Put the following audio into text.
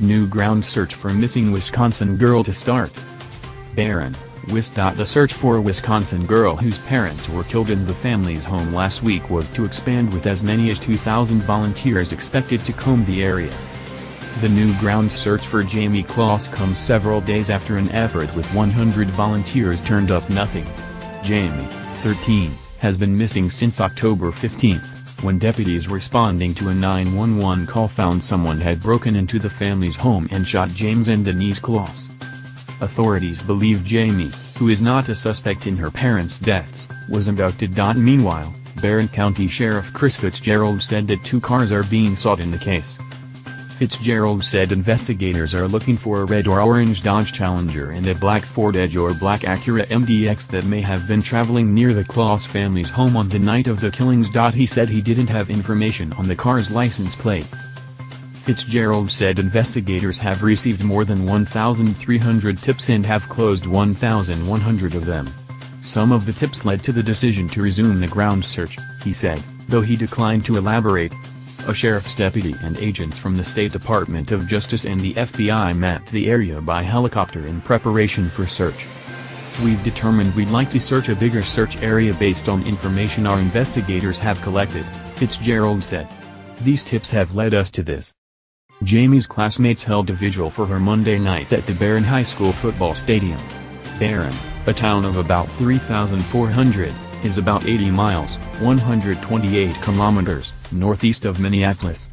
New ground search for missing Wisconsin girl to start. Barron, Wis. The search for a Wisconsin girl whose parents were killed in the family's home last week was to expand with as many as 2,000 volunteers expected to comb the area. The new ground search for Jayme Closs comes several days after an effort with 100 volunteers turned up nothing. Jayme, 13, has been missing since October 15, when deputies responding to a 911 call found someone had broken into the family's home and shot James and Denise Closs. Authorities believe Jayme, who is not a suspect in her parents' deaths, was abducted. Meanwhile, Barron County Sheriff Chris Fitzgerald said that two cars are being sought in the case. Fitzgerald said investigators are looking for a red or orange Dodge Challenger and a black Ford Edge or black Acura MDX that may have been traveling near the Closs family's home on the night of the killings. He said he didn't have information on the car's license plates. Fitzgerald said investigators have received more than 1,300 tips and have closed 1,100 of them. Some of the tips led to the decision to resume the ground search, he said, though he declined to elaborate. A sheriff's deputy and agents from the State Department of Justice and the FBI mapped the area by helicopter in preparation for search. We've determined we'd like to search a bigger search area based on information our investigators have collected, Fitzgerald said. These tips have led us to this. Jayme's classmates held a vigil for her Monday night at the Barron High School football stadium. Barron, a town of about 3,400, is about 80 miles, 128 kilometers, northeast of Minneapolis.